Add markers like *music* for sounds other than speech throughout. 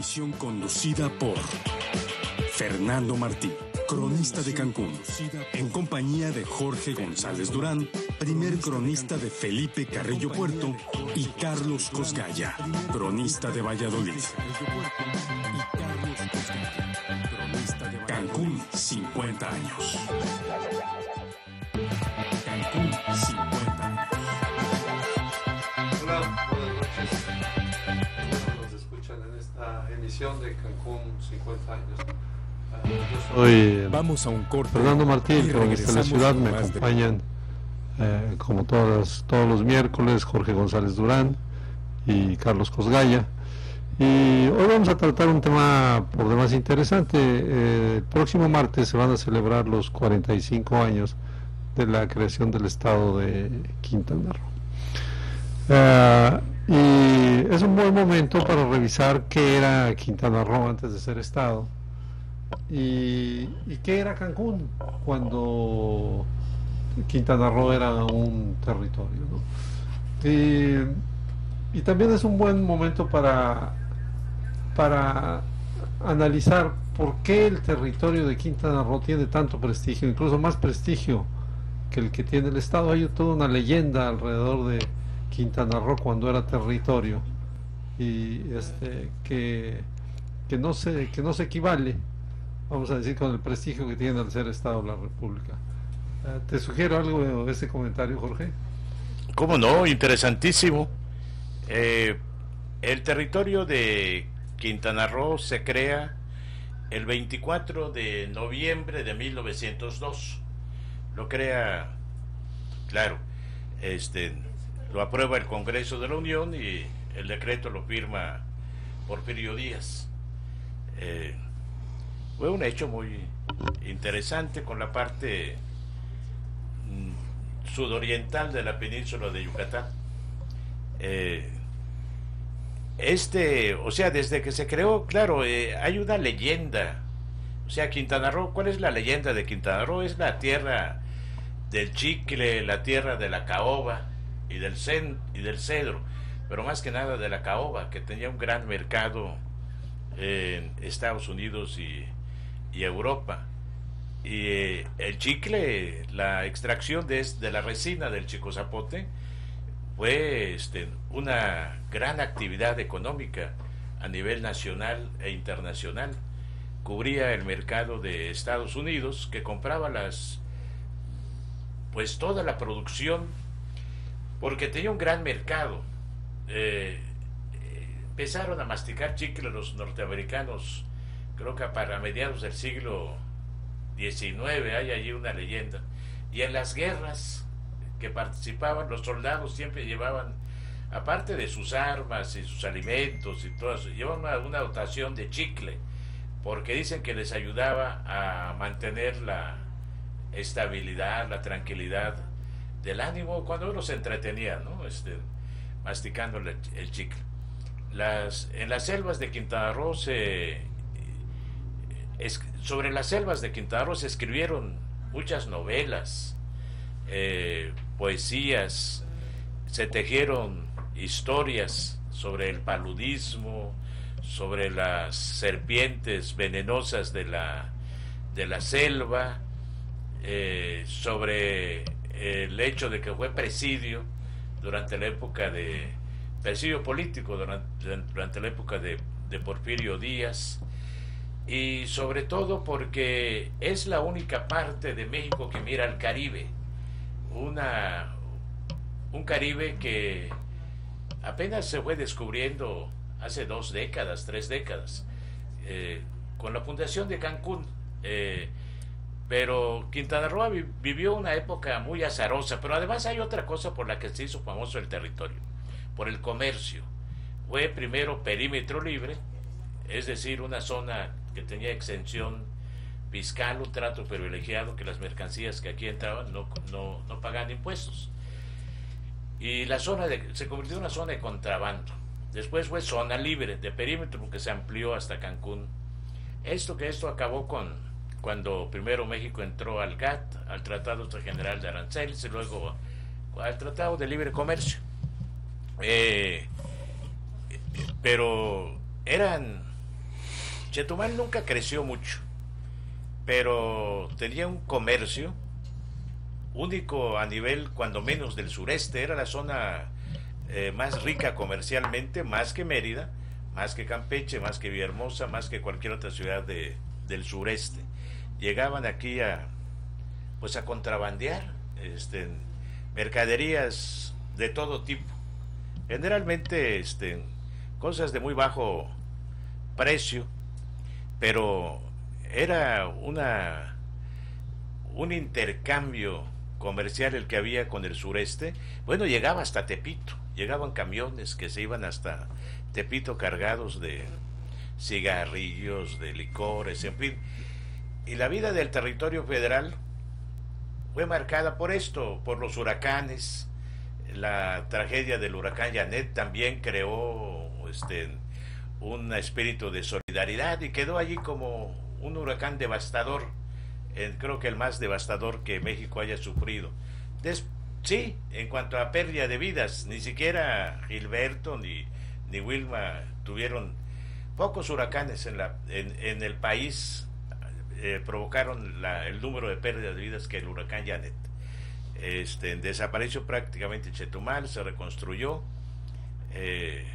emisión conducida por Fernando Martín, cronista de Cancún, en compañía de Jorge González Durán, primer cronista de Felipe Carrillo Puerto y Carlos Cosgaya, cronista de Valladolid. Cancún, 50 años. De Cancún 50 años. Yo soy Soy Vamos a un corte. Fernando Martín, de la ciudad. con Me acompañan, eh, como todas, todos los miércoles, Jorge González Durán y Carlos Cosgaya. Y hoy vamos a tratar un tema por demás interesante. Eh, el próximo martes se van a celebrar los 45 años de la creación del estado de Quintana Roo. Eh, y es un buen momento para revisar qué era Quintana Roo antes de ser estado y, qué era Cancún cuando Quintana Roo era un territorio. Y, y también es un buen momento para, para analizar por qué el territorio de Quintana Roo tiene tanto prestigio, incluso más prestigio que el que tiene el Estado. Hay toda una leyenda alrededor de Quintana Roo cuando era territorio y este que, que no se que no se equivale vamos a decir con el prestigio que tiene al ser Estado de la República. Eh, ¿Te sugiero algo de ese comentario, Jorge? ¿Cómo no? Interesantísimo. Eh, el territorio de Quintana Roo se crea el 24 de noviembre de 1902. Lo crea, claro, este, lo aprueba el Congreso de la Unión y el decreto lo firma Porfirio Díaz. Eh, fue un hecho muy interesante con la parte mm, sudoriental de la península de Yucatán. Eh, este, o sea, desde que se creó, claro, eh, hay una leyenda. O sea, Quintana Roo, ¿cuál es la leyenda de Quintana Roo? Es la tierra del chicle, la tierra de la caoba y del, cen, y del cedro, pero más que nada de la caoba, que tenía un gran mercado en Estados Unidos y, y Europa. Y eh, el chicle, la extracción de, de la resina del chico zapote, fue este, una gran actividad económica a nivel nacional e internacional. Cubría el mercado de Estados Unidos, que compraba las, pues toda la producción, porque tenía un gran mercado. Eh, empezaron a masticar chicle los norteamericanos, creo que para mediados del siglo XIX, hay allí una leyenda. Y en las guerras que participaban, los soldados siempre llevaban, aparte de sus armas y sus alimentos y todo eso, llevaban una dotación de chicle, porque dicen que les ayudaba a mantener la estabilidad, la tranquilidad del ánimo cuando uno se entretenía, ¿no? Este, masticando el, el chicle. Las, en las selvas de Quintana Roo se, es- sobre las selvas de Quintana Roo se escribieron muchas novelas, eh, poesías, se tejieron historias sobre el paludismo, sobre las serpientes venenosas de la, de la selva, eh, sobre el hecho de que fue presidio durante la época de presidio político durante, durante la época de, de Porfirio Díaz y sobre todo porque es la única parte de México que mira al Caribe una un Caribe que apenas se fue descubriendo hace dos décadas, tres décadas, eh, con la fundación de Cancún. eh, pero Quintana Roo vi- vivió una época muy azarosa, pero además hay otra cosa por la que se hizo famoso el territorio, por el comercio. Fue primero perímetro libre, es decir, una zona que tenía exención fiscal, un trato privilegiado, que las mercancías que aquí entraban no, no, no pagaban impuestos. Y la zona de, se convirtió en una zona de contrabando. Después fue zona libre de perímetro porque se amplió hasta Cancún. Esto que esto acabó con cuando primero México entró al GATT, al Tratado General de Aranceles y luego al Tratado de Libre Comercio. Eh, pero eran Chetumal nunca creció mucho, pero tenía un comercio único a nivel, cuando menos, del sureste. Era la zona eh, más rica comercialmente, más que Mérida, más que Campeche, más que Villahermosa, más que cualquier otra ciudad de, del sureste. Llegaban aquí a, pues a contrabandear este, mercaderías de todo tipo. Generalmente este, cosas de muy bajo precio, pero era una un intercambio comercial el que había con el sureste. Bueno, llegaba hasta Tepito, llegaban camiones que se iban hasta Tepito cargados de cigarrillos, de licores, en fin. Y la vida del territorio federal fue marcada por esto, por los huracanes. La tragedia del huracán Janet también creó este, un espíritu de solidaridad y quedó allí como un huracán devastador, creo que el más devastador que México haya sufrido. sí, en cuanto a pérdida de vidas, ni siquiera Gilberto ni, ni Wilma tuvieron pocos huracanes en, la, en, el país eh, provocaron el número de pérdidas de vidas que el huracán Janet. Este, desapareció prácticamente Chetumal, se reconstruyó. Eh,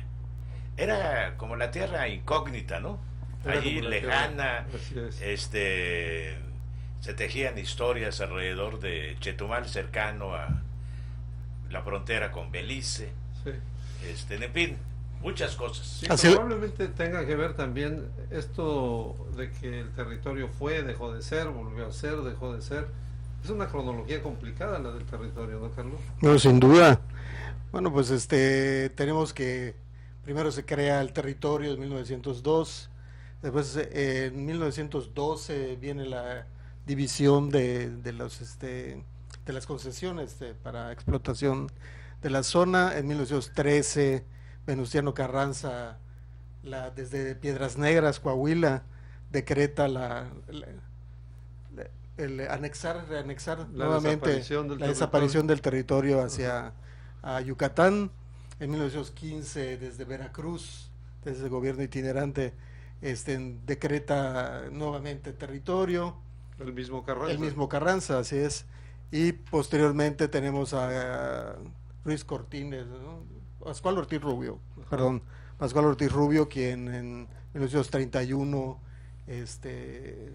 era como la tierra incógnita, ¿no? Allí lejana, este, se tejían historias alrededor de Chetumal, cercano a la frontera con Belice. Este, en fin, muchas cosas. probablemente tenga que ver también esto de que el territorio fue, dejó de ser, volvió a ser, dejó de ser. Es una cronología complicada la del territorio, ¿no, Carlos? No, sin duda. Bueno, pues este tenemos que primero se crea el territorio en 1902, después eh, en 1912 viene la división de, de los este de las concesiones este, para explotación de la zona, en 1913 Venustiano Carranza, la, desde Piedras Negras, Coahuila, decreta la, el anexar, reanexar nuevamente la desaparición del territorio hacia Yucatán. En 1915, desde Veracruz, desde el gobierno itinerante, este, decreta nuevamente territorio. El mismo Carranza. El mismo Carranza, así es. Y posteriormente tenemos a, Ruiz Cortines, Pascual Ortiz Rubio, perdón, Pascual Ortiz Rubio, quien en 1931 este,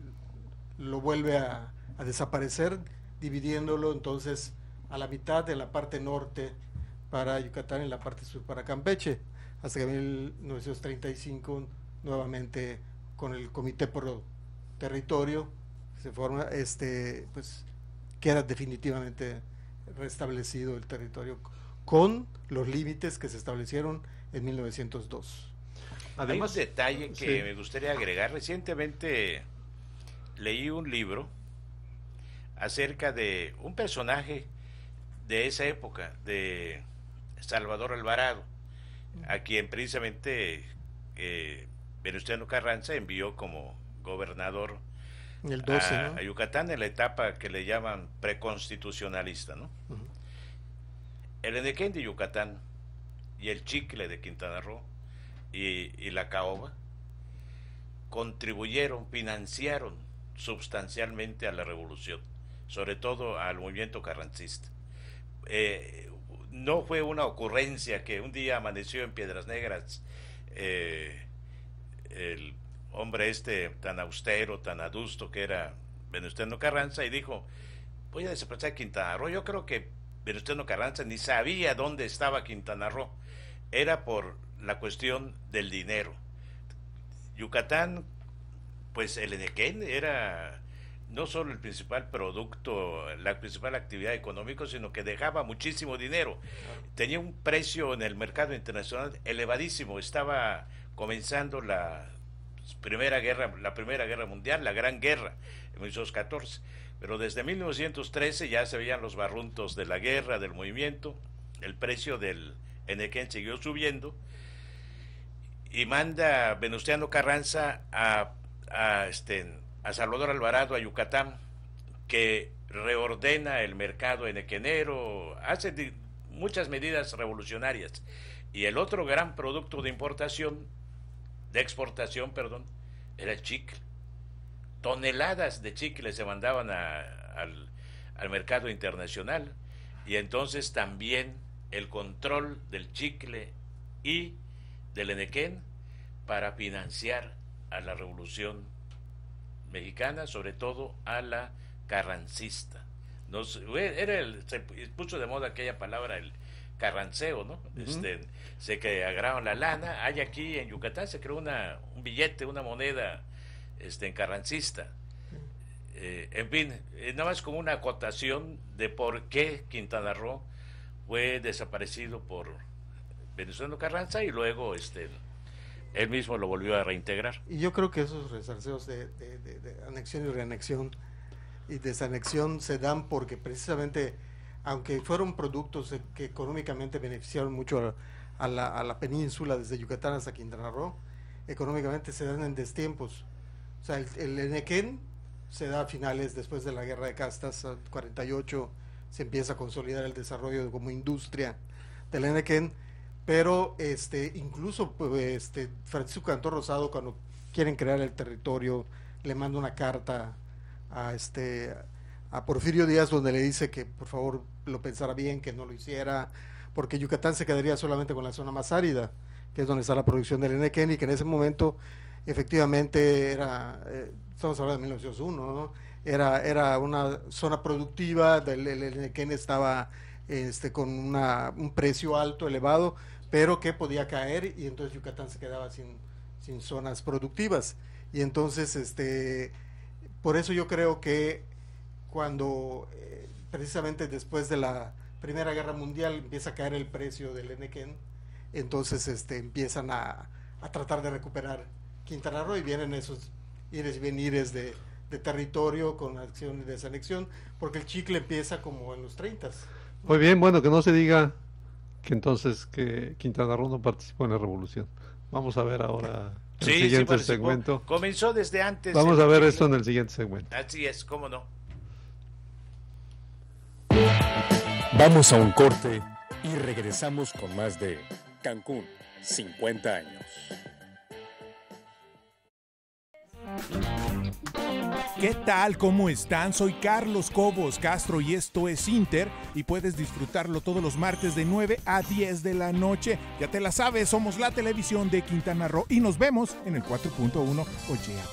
lo vuelve a, desaparecer, dividiéndolo entonces a la mitad de la parte norte para Yucatán y la parte sur para Campeche, hasta que en 1935 nuevamente con el Comité por Territorio se forma, este, pues queda definitivamente restablecido el territorio con los límites que se establecieron en 1902. Además, Hay un detalle que me gustaría agregar. Recientemente leí un libro acerca de un personaje de esa época, de Salvador Alvarado, a quien precisamente eh, Venustiano Carranza envió como gobernador el 12, a, Yucatán en la etapa que le llaman preconstitucionalista, ¿no? El Enequén de Yucatán y el Chicle de Quintana Roo y, la Caoba contribuyeron, financiaron sustancialmente a la revolución, sobre todo al movimiento carrancista. Eh, no fue una ocurrencia que un día amaneció en Piedras Negras eh, el hombre este tan austero, tan adusto que era Venustiano Carranza y dijo, voy a desaparecer Quintana Roo. Yo creo que Venustiano Carranza ni sabía dónde estaba Quintana Roo. Era por la cuestión del dinero. Yucatán, pues el Enequén era no solo el principal producto, la principal actividad económica, sino que dejaba muchísimo dinero. Tenía un precio en el mercado internacional elevadísimo. Estaba comenzando la primera guerra, la primera guerra mundial, la Gran Guerra, en 1914 pero desde 1913 ya se veían los barruntos de la guerra, del movimiento, el precio del Enequén siguió subiendo y manda Venustiano Carranza a, este, Salvador Alvarado, a Yucatán, que reordena el mercado enequenero, hace muchas medidas revolucionarias. Y el otro gran producto de importación, de exportación, perdón, era el chicle. Toneladas de chicle se mandaban al, al mercado internacional y entonces también el control del chicle y del Enequén para financiar a la revolución mexicana, sobre todo a la carrancista. era el, se puso de moda aquella palabra, el carranceo, ¿no? este, se que agarraron la lana. Hay aquí en Yucatán, se creó una, un billete, una moneda este, en carrancista. Eh, en fin, eh, nada más como una acotación de por qué Quintana Roo fue desaparecido por Venezuela Carranza y luego este él mismo lo volvió a reintegrar. Y yo creo que esos resarceos de, anexión y reanexión y desanexión se dan porque precisamente, aunque fueron productos que económicamente beneficiaron mucho a, la, península desde Yucatán hasta Quintana Roo, económicamente se dan en destiempos. O sea, el, el Enequén se da a finales después de la guerra de castas, 48, se empieza a consolidar el desarrollo como industria del Enequén pero este incluso pues, este Francisco Cantor Rosado cuando quieren crear el territorio le manda una carta a este a Porfirio Díaz donde le dice que por favor lo pensara bien, que no lo hiciera, porque Yucatán se quedaría solamente con la zona más árida, que es donde está la producción del Enequén y que en ese momento efectivamente era, eh, estamos hablando de 1901, ¿no? era, era una zona productiva, del el Enequén estaba este, con una, un precio alto, elevado, pero que podía caer y entonces Yucatán se quedaba sin, sin zonas productivas. Y entonces, este, por eso yo creo que cuando eh, precisamente después de la Primera Guerra Mundial empieza a caer el precio del Enequén, entonces este, empiezan a, a tratar de recuperar Quintana Roo y vienen esos ires y venires de, de territorio con acción y desanexión, porque el chicle empieza como en los 30. Muy bien, bueno, que no se diga que entonces que Quintana Roo no participó en la revolución. Vamos a ver ahora el siguiente segmento. Comenzó desde antes. Vamos a ver esto en el siguiente segmento. Así es, cómo no. Vamos a un corte y regresamos con más de Cancún, 50 años. ¿Qué tal? ¿Cómo están? Soy Carlos Cobos Castro y esto es Inter y puedes disfrutarlo todos los martes de 9 a 10 de la noche. Ya te la sabes, somos la televisión de Quintana Roo y nos vemos en el 4.1 Ochea.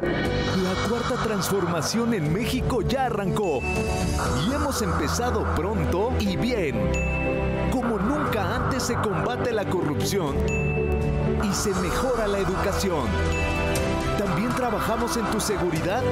La cuarta transformación en México ya arrancó y hemos empezado pronto y bien. Se combate la corrupción y se mejora la educación. También trabajamos en tu seguridad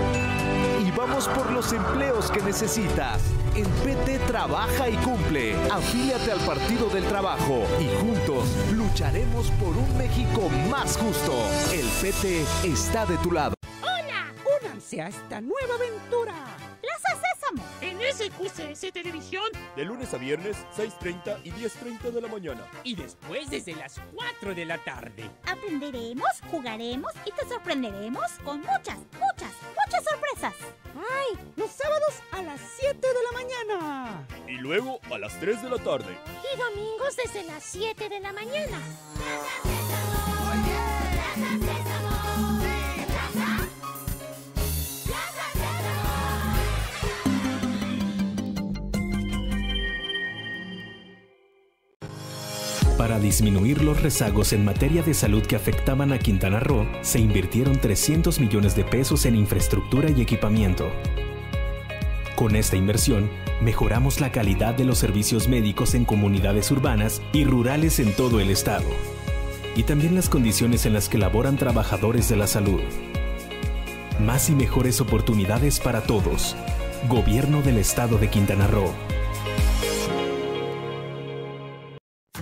y vamos por los empleos que necesitas. En PT trabaja y cumple. Afíliate al Partido del Trabajo y juntos lucharemos por un México más justo. El PT está de tu lado. ¡Hola! Únanse a esta nueva aventura. Sésamo. En SQCS Televisión. De lunes a viernes, 6.30 y 10.30 de la mañana. Y después desde las 4 de la tarde. Aprenderemos, jugaremos y te sorprenderemos con muchas, muchas, muchas sorpresas. ¡Ay! Los sábados a las 7 de la mañana. Y luego a las 3 de la tarde. Y domingos desde las 7 de la mañana. Para disminuir los rezagos en materia de salud que afectaban a Quintana Roo, se invirtieron 300 millones de pesos en infraestructura y equipamiento. Con esta inversión, mejoramos la calidad de los servicios médicos en comunidades urbanas y rurales en todo el estado, y también las condiciones en las que laboran trabajadores de la salud. Más y mejores oportunidades para todos. Gobierno del Estado de Quintana Roo.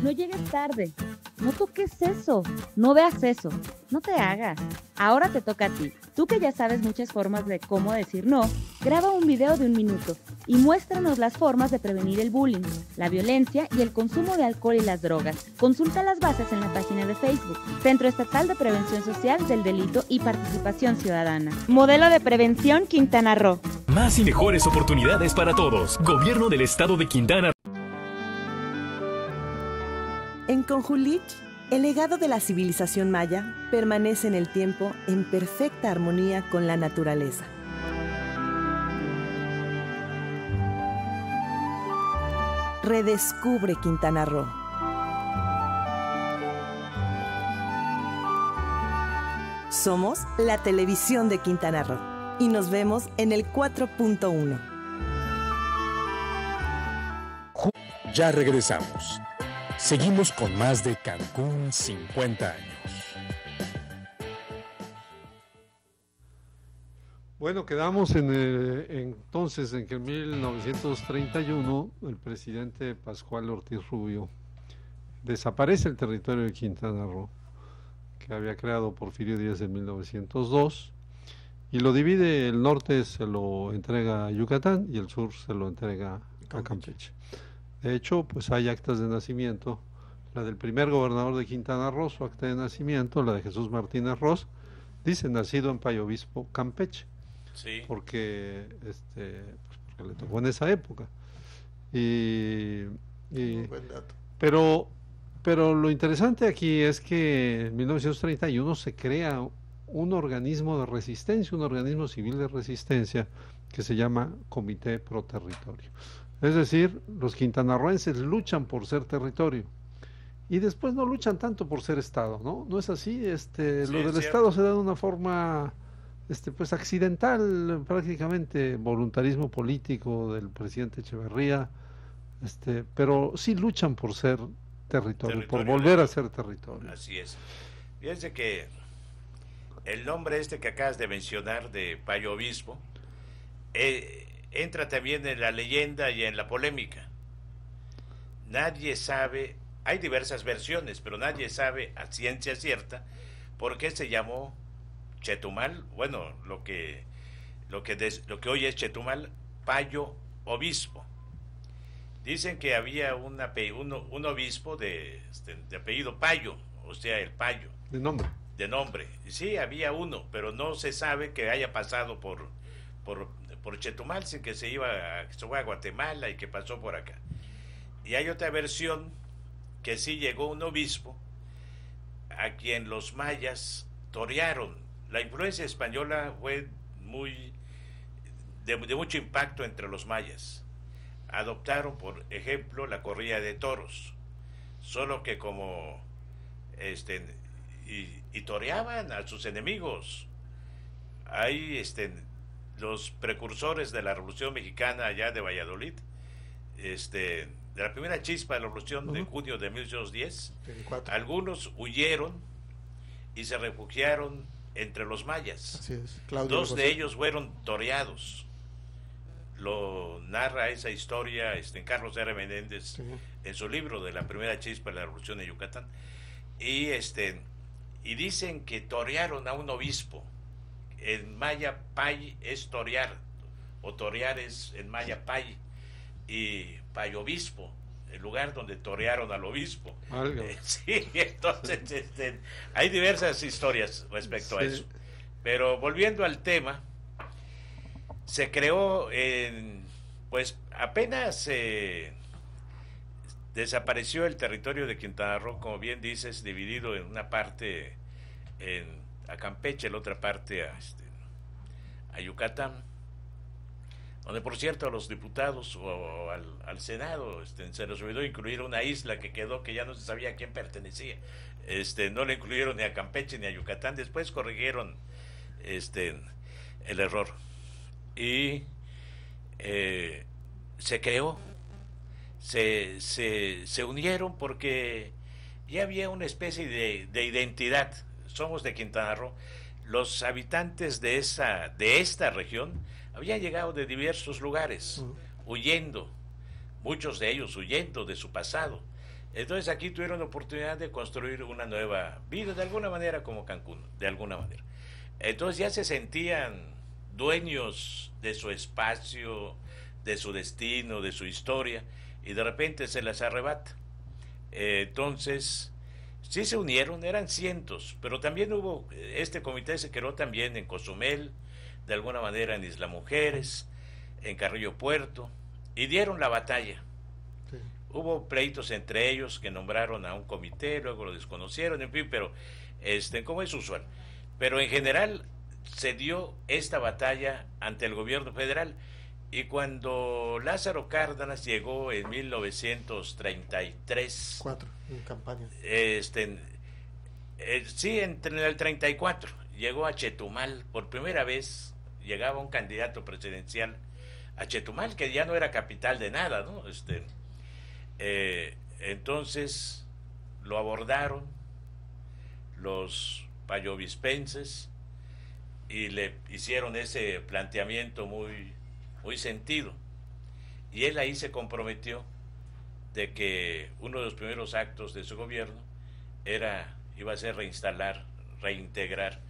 No llegues tarde. No toques eso. No veas eso. No te hagas. Ahora te toca a ti. Tú que ya sabes muchas formas de cómo decir no, graba un video de un minuto y muéstranos las formas de prevenir el bullying, la violencia y el consumo de alcohol y las drogas. Consulta las bases en la página de Facebook, Centro Estatal de Prevención Social del Delito y Participación Ciudadana. Modelo de Prevención Quintana Roo. Más y mejores oportunidades para todos. Gobierno del Estado de Quintana En Conjulich, el legado de la civilización maya permanece en el tiempo en perfecta armonía con la naturaleza. Redescubre Quintana Roo. Somos la televisión de Quintana Roo y nos vemos en el 4.1. Ya regresamos. Seguimos con más de Cancún 50 años. Bueno, quedamos en el- entonces en que en 1931 el presidente Pascual Ortiz Rubio desaparece el territorio de Quintana Roo, que había creado Porfirio Díaz en 1902, y lo divide, el norte se lo entrega a Yucatán y el sur se lo entrega a Campeche. De hecho, pues hay actas de nacimiento, la del primer gobernador de Quintana Roo, su acta de nacimiento, la de Jesús Martínez Ross, dice nacido en Payo Obispo, Campeche Sí. porque este pues, porque le tocó en esa época y, y- Buen dato. pero pero lo interesante aquí es que en 1931 se crea un organismo de resistencia un organismo civil de resistencia que se llama Comité Pro Territorio es decir los quintanarroenses luchan por ser territorio y después no luchan tanto por ser estado no no es así este Sí, lo es del cierto. estado se da de una forma este pues accidental prácticamente voluntarismo político del presidente Echeverría este pero sí luchan por ser territorio, por volver de- a ser territorio Así es. Fíjense que el nombre este que acabas de mencionar de Payo Obispo eh, entra también en la leyenda y en la polémica. Nadie sabe, hay diversas versiones, pero nadie sabe a ciencia cierta por qué se llamó Chetumal, bueno, lo que lo que des- lo que hoy es Chetumal, Payo Obispo. Dicen que había un, un obispo de, este, de apellido Payo, o sea, el Payo, de nombre de nombre. Sí, había uno, pero no se sabe que haya pasado por, por, por Chetumal, sin que se iba a, que se fue a Guatemala y que pasó por acá. Y hay otra versión que sí llegó un obispo a quien los mayas torearon. La influencia española fue muy de, de mucho impacto entre los mayas. Adoptaron, por ejemplo, la corrida de toros, solo que como este y, y toreaban a sus enemigos. Hay este los precursores de la Revolución Mexicana allá de Valladolid, este de la primera chispa de la Revolución de junio de 1810, 24. algunos huyeron y se refugiaron entre los mayas. Así es. Claudio Dos de ellos fueron toreados. Lo narra esa historia este, Carlos R. Menéndez en su libro de la primera chispa de la revolución de Yucatán. Y este y dicen que torearon a un obispo. En maya pay es torear, o torear es en maya pay, y payobispo, el lugar donde torearon al obispo. Eh, *laughs* Sí, entonces *laughs* este, hay diversas historias respecto a eso. Pero volviendo al tema, se creó en, pues apenas eh, desapareció el territorio de Quintana Roo, como bien dices, dividido en una parte en, a Campeche, la otra parte a, este, a Yucatán, donde por cierto a los diputados o al, al Senado este, se les olvidó incluir una isla que quedó que ya no se sabía a quién pertenecía. Este, no le incluyeron ni a Campeche ni a Yucatán, después corrigieron este, el error. Y eh, se creó, se, se, se unieron porque ya había una especie de, de identidad. Somos de Quintana Roo. Los habitantes de, esa, de esta región habían llegado de diversos lugares, huyendo, muchos de ellos huyendo de su pasado. Entonces aquí tuvieron la oportunidad de construir una nueva vida, de alguna manera como Cancún, de alguna manera. Entonces ya se sentían dueños de su espacio, de su destino, de su historia, y de repente se las arrebata. Eh, entonces, sí se unieron, eran cientos, pero también hubo, este comité se creó también en Cozumel, de alguna manera en Isla Mujeres, en Carrillo Puerto, y dieron la batalla. hubo pleitos entre ellos que nombraron a un comité, luego lo desconocieron, en fin, pero este, como es usual. Pero en general se dio esta batalla ante el gobierno federal y cuando Lázaro Cárdenas llegó en 1933, Cuatro, en campaña. este, eh, sí, entre el 34 llegó a Chetumal por primera vez, llegaba un candidato presidencial a Chetumal que ya no era capital de nada, ¿no? Este, eh, entonces lo abordaron los payovispenses y le hicieron ese planteamiento muy, muy sentido. Y él ahí se comprometió de que uno de los primeros actos de su gobierno era, iba a ser reinstalar, reintegrar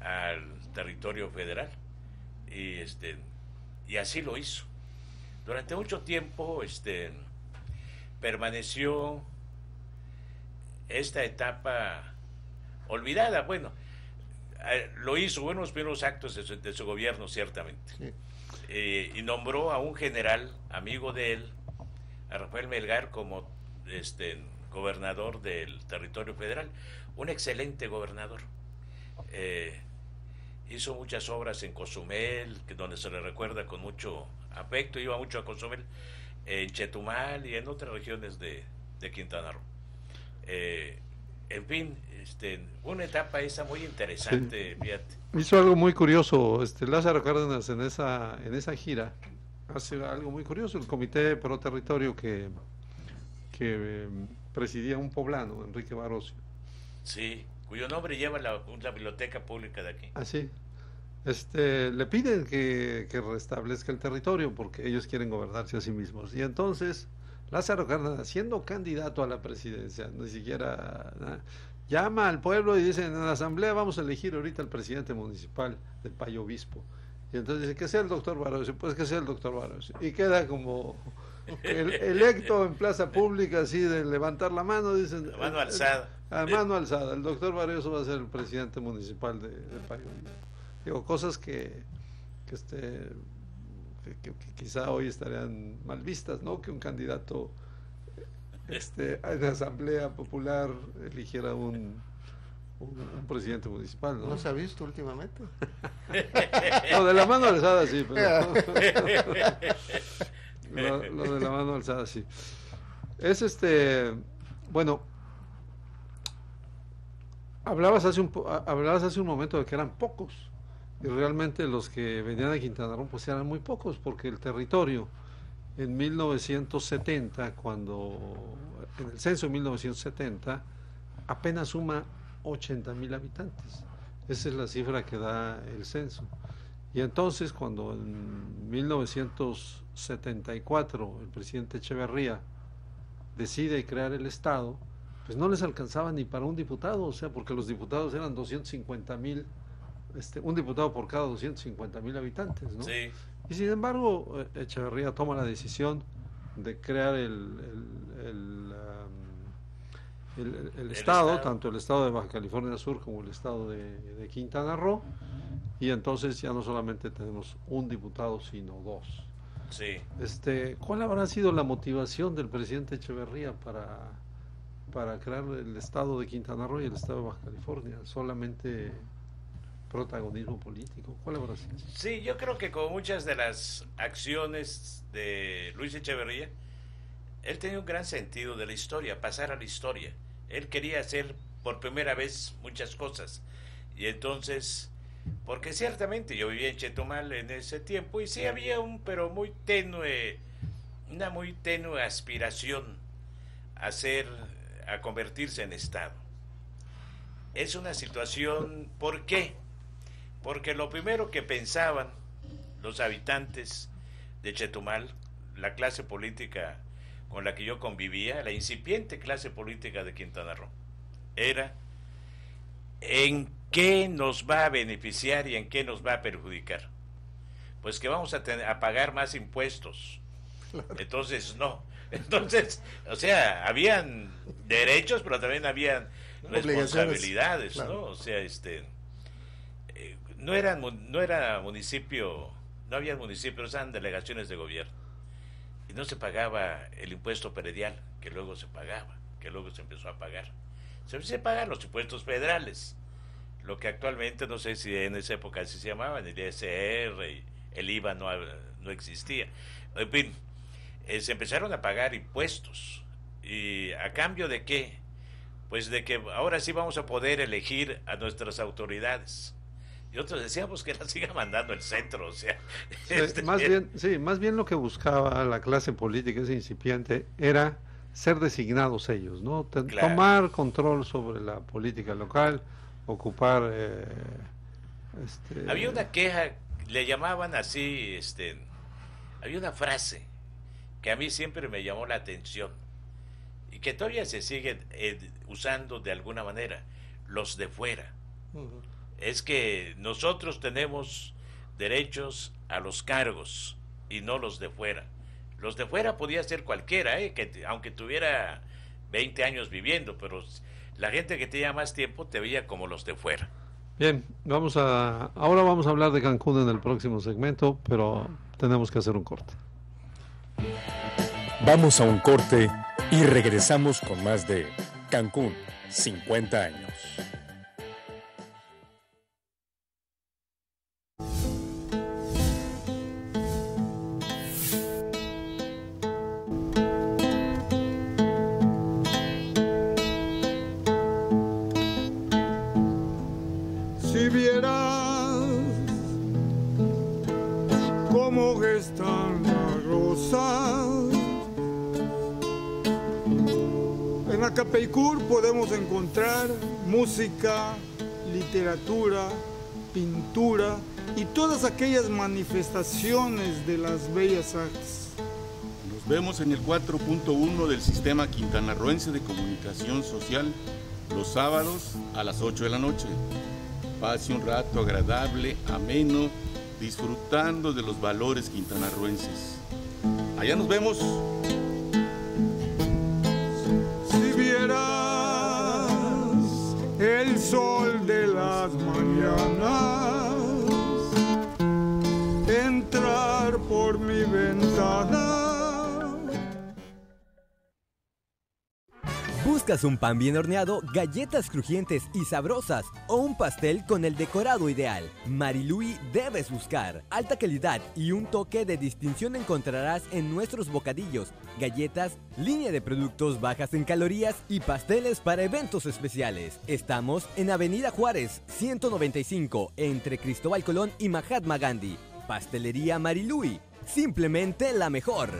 al territorio federal. Y, este, y así lo hizo. Durante mucho tiempo este, permaneció esta etapa olvidada. Bueno, eh, lo hizo, uno de los primeros actos de su, de su gobierno, ciertamente. Eh, y nombró a un general, amigo de él, a Rafael Melgar, como este gobernador del territorio federal. Un excelente gobernador. Eh, hizo muchas obras en Cozumel, donde se le recuerda con mucho afecto, iba mucho a Cozumel, en Chetumal y en otras regiones de, de Quintana Roo. Eh, en fin, este, una etapa esa muy interesante, fíjate. Hizo algo muy curioso, este Lázaro Cárdenas en esa en esa gira hace algo muy curioso, el comité pro territorio que que eh, presidía un poblano, Enrique Barosio. Sí, cuyo nombre lleva la, la biblioteca pública de aquí. Así. Este, le piden que, que restablezca el territorio porque ellos quieren gobernarse a sí mismos. Y entonces, Lázaro Cárdenas, siendo candidato a la presidencia, ni siquiera ¿no? Llama al pueblo y dice, en la asamblea vamos a elegir ahorita al presidente municipal del Payo Obispo. Y entonces dice, que sea el doctor Barosio, pues que sea el doctor Barosio. Y queda como el, electo en plaza pública, así de levantar la mano, dicen... La mano alzada. A mano alzada. El doctor Barroso va a ser el presidente municipal de, Payo Obispo. Digo, cosas que, que, este, que, que, que, quizá hoy estarían mal vistas, ¿no? Que un candidato este, en la Asamblea Popular eligiera un, un, un presidente municipal, ¿no? ¿No se ha visto últimamente? lo de la mano alzada sí, pero... *laughs* lo, lo de la mano alzada sí. Es este, bueno, hablabas hace un hablabas hace un momento de que eran pocos y realmente los que venían de Quintana Roo pues eran muy pocos porque el territorio en 1970 cuando en el censo de 1970 apenas suma 80 mil habitantes esa es la cifra que da el censo y entonces cuando en 1974 el presidente Echeverría decide crear el estado pues no les alcanzaba ni para un diputado, o sea, porque los diputados eran 250 mil, este, un diputado por cada 250 mil habitantes, ¿no? Sí. Y sin embargo, Echeverría toma la decisión de crear el, el, el, um, el, el estado, estado, tanto el estado de Baja California Sur como el estado de, de Quintana Roo, y entonces ya no solamente tenemos un diputado, sino dos. Sí. Este, ¿Cuál habrá sido la motivación del presidente Echeverría para para crear el estado de Quintana Roo y el estado de Baja California, solamente protagonismo político. ¿Cuál habrá sido? Sí, yo creo que con muchas de las acciones de Luis Echeverría, él tenía un gran sentido de la historia, pasar a la historia. Él quería hacer por primera vez muchas cosas. Y entonces, porque ciertamente yo vivía en Chetumal en ese tiempo y sí había un, pero muy tenue, una muy tenue aspiración a ser a convertirse en Estado. Es una situación, ¿por qué? Porque lo primero que pensaban los habitantes de Chetumal, la clase política con la que yo convivía, la incipiente clase política de Quintana Roo, era en qué nos va a beneficiar y en qué nos va a perjudicar. Pues que vamos a, tener, a pagar más impuestos. Entonces, no, *laughs* entonces, o sea, habían derechos, pero también habían responsabilidades. ¿no? O sea, este no eran no era municipio, no había municipios, eran delegaciones de gobierno. y no se pagaba el impuesto predial, que luego se pagaba, que luego se empezó a pagar. Se, se pagan los impuestos federales, lo que actualmente no sé si en esa época así se llamaban, el ISR el IVA no, no existía. En fin, eh, se empezaron a pagar impuestos. ¿Y a cambio de qué? Pues de que ahora sí vamos a poder elegir a nuestras autoridades. Y otros decíamos que la siga mandando el centro, o sea. *laughs* Este, más bien, sí, más bien lo que buscaba la clase política, ese incipiente, era ser designados ellos, ¿no? Tomar control sobre la política local, ocupar... Eh, este... Había una queja, le llamaban así, este, había una frase que a mí siempre me llamó la atención y que todavía se sigue eh, usando de alguna manera, los de fuera. Es que nosotros tenemos derechos a los cargos y no los de fuera. Los de fuera podía ser cualquiera, ¿eh? que aunque tuviera 20 años viviendo, pero la gente que tenía más tiempo te veía como los de fuera. Bien, vamos a ahora vamos a hablar de Cancún en el próximo segmento, pero tenemos que hacer un corte. Vamos a un corte y regresamos con más de Cancún, 50 años. Encontrar música, literatura, pintura y todas aquellas manifestaciones de las bellas artes. Nos vemos en el 4.1 del Sistema Quintanarroense de Comunicación Social los sábados a las 8 de la noche. Pase un rato agradable, ameno, disfrutando de los valores quintanarroenses. Allá nos vemos. ¿Buscas un pan bien horneado, galletas crujientes y sabrosas o un pastel con el decorado ideal? Marilui debes buscar. Alta calidad y un toque de distinción encontrarás en nuestros bocadillos, galletas, línea de productos bajas en calorías y pasteles para eventos especiales. Estamos en Avenida Juárez, 195, entre Cristóbal Colón y Mahatma Gandhi. Pastelería Marilui, simplemente la mejor.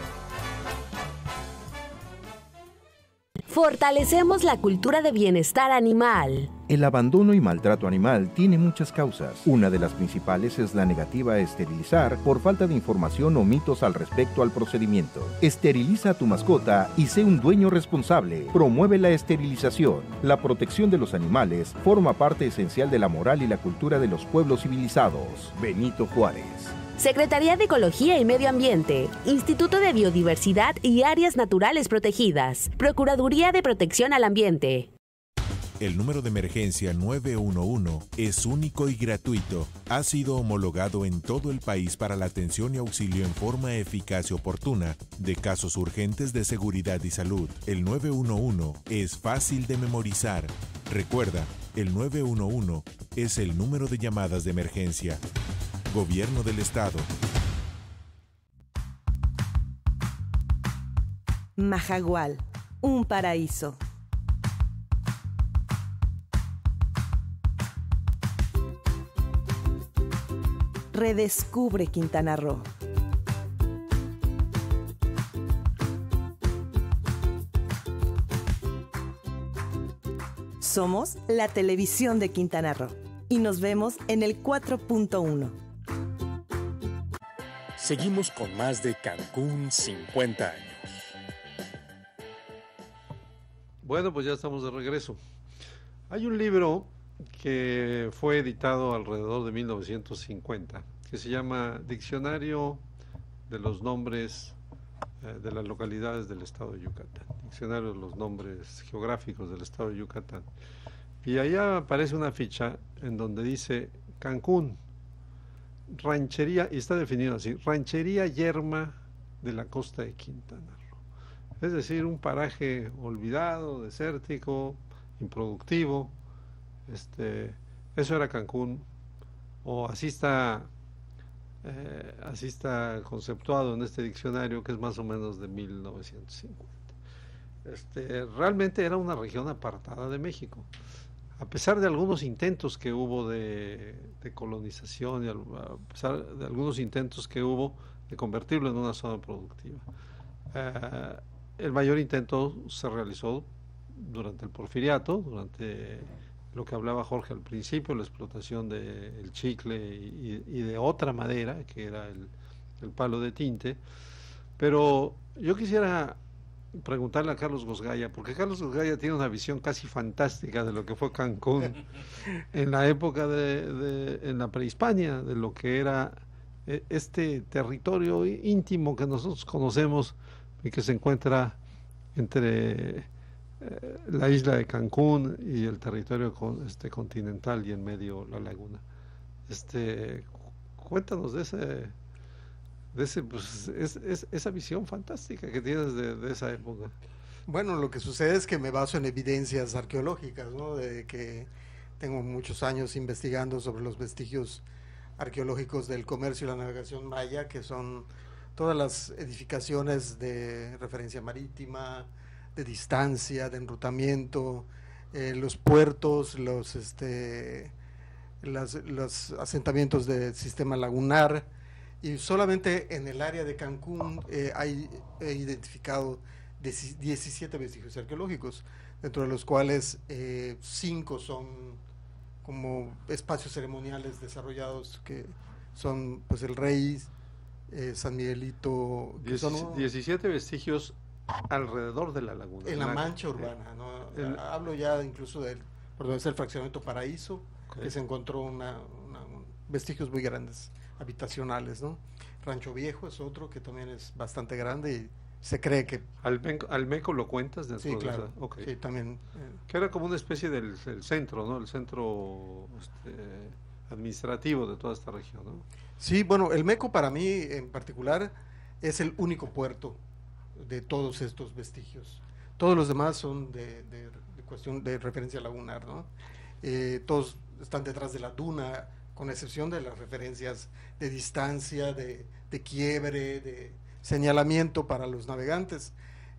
Fortalecemos la cultura de bienestar animal. El abandono y maltrato animal tiene muchas causas. Una de las principales es la negativa a esterilizar por falta de información o mitos al respecto al procedimiento. Esteriliza a tu mascota y sé un dueño responsable. Promueve la esterilización. La protección de los animales forma parte esencial de la moral y la cultura de los pueblos civilizados. Benito Juárez. Secretaría de Ecología y Medio Ambiente, Instituto de Biodiversidad y Áreas Naturales Protegidas, Procuraduría de Protección al Ambiente. El número de emergencia 911 es único y gratuito. Ha sido homologado en todo el país para la atención y auxilio en forma eficaz y oportuna de casos urgentes de seguridad y salud. El 911 es fácil de memorizar. Recuerda, el 911 es el número de llamadas de emergencia. Gobierno del Estado. Majagual, un paraíso. Redescubre Quintana Roo. Somos la televisión de Quintana Roo y nos vemos en el 4.1. Seguimos con más de Cancún 50 años. Bueno, pues ya estamos de regreso. Hay un libro que fue editado alrededor de 1950 que se llama Diccionario de los nombres eh, de las localidades del estado de Yucatán. Diccionario de los nombres geográficos del estado de Yucatán. Y allá aparece una ficha en donde dice Cancún, ranchería, y está definido así, ranchería yerma de la costa de Quintana Roo. Es decir, un paraje olvidado, desértico, improductivo. Este, eso era Cancún, o así está, eh, así está conceptuado en este diccionario que es más o menos de 1950. Este, realmente era una región apartada de México. A pesar de algunos intentos que hubo de, colonización y a pesar de algunos intentos que hubo de convertirlo en una zona productiva. Eh, el mayor intento se realizó durante el porfiriato, durante lo que hablaba Jorge al principio, la explotación del chicle y, de otra madera, que era el, palo de tinte. Pero yo quisiera preguntarle a Carlos Gosgaya, porque Carlos Gosgaya tiene una visión casi fantástica de lo que fue Cancún *laughs* en la época de, en la prehispania, de lo que era eh, este territorio íntimo que nosotros conocemos y que se encuentra entre eh, la isla de Cancún y el territorio con, este, continental y en medio la laguna. Este, cuéntanos de ese, de ese, pues, es, esa visión fantástica que tienes de, esa época. Bueno, lo que sucede es que me baso en evidencias arqueológicas, ¿no? De que tengo muchos años investigando sobre los vestigios arqueológicos del comercio y la navegación maya, que son todas las edificaciones de referencia marítima, de distancia, de enrutamiento, eh, los puertos, los, este, los asentamientos del sistema lagunar. Y solamente en el área de Cancún eh, hay, he identificado 17 vestigios arqueológicos, dentro de los cuales 5 eh, son como espacios ceremoniales desarrollados que son pues el rey, San Miguelito. 17 vestigios alrededor de la laguna. En la, mancha urbana, ¿no? Hablo ya incluso del, perdón, es el fraccionamiento Paraíso, que se encontró una, vestigios muy grandes, habitacionales, ¿no? Rancho Viejo es otro que también es bastante grande y se cree que... Almeco, lo cuentas dentro sí, claro, Sí, también. Eh. Que era como una especie del, centro, ¿no? El centro este, administrativo de toda esta región, ¿no? Sí, bueno, el Meco para mí en particular es el único puerto de todos estos vestigios. Todos los demás son de, cuestión de referencia lagunar, ¿no? Eh, todos están detrás de la duna, con excepción de las referencias de distancia, de, quiebre, de señalamiento para los navegantes.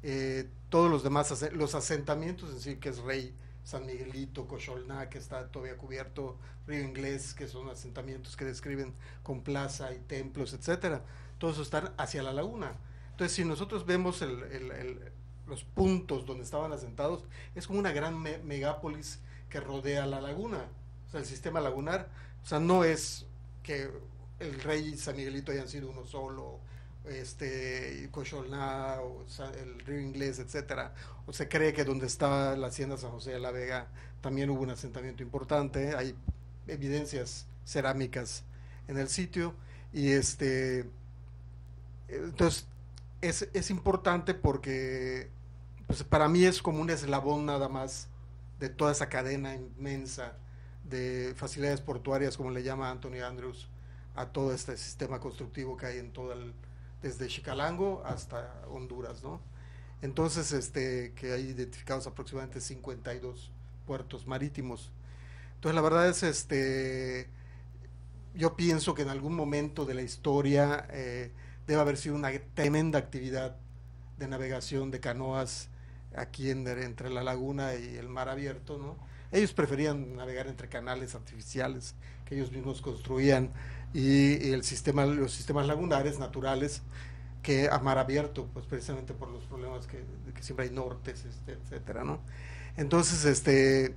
Eh, todos los demás, los asentamientos en sí, que es Rey, San Miguelito, Cocholná, que está todavía cubierto, Río Inglés, que son asentamientos que describen con plaza y templos, etcétera. Todos están hacia la laguna. Entonces, si nosotros vemos los puntos donde estaban asentados, es como una gran megápolis que rodea la laguna, o sea, el sistema lagunar. O sea, no es que el rey y San Miguelito hayan sido uno solo, este, Cocholná, el río inglés, etcétera. O se cree que donde está la hacienda San José de la Vega también hubo un asentamiento importante. Hay evidencias cerámicas en el sitio y este entonces es, importante porque pues, para mí es como un eslabón nada más de toda esa cadena inmensa de facilidades portuarias, como le llama Anthony Andrews, a todo este sistema constructivo que hay en todo el, desde Chicalango hasta Honduras, ¿no? Entonces, este, que hay identificados aproximadamente 52 puertos marítimos. Entonces, la verdad es, este, yo pienso que en algún momento de la historia eh, debe haber sido una tremenda actividad de navegación de canoas aquí en, entre la laguna y el mar abierto, ¿no? Ellos preferían navegar entre canales artificiales que ellos mismos construían y, el sistema, los sistemas lagunares naturales que a mar abierto, pues precisamente por los problemas que, que siempre hay nortes, este, etcétera, ¿no? Entonces, este,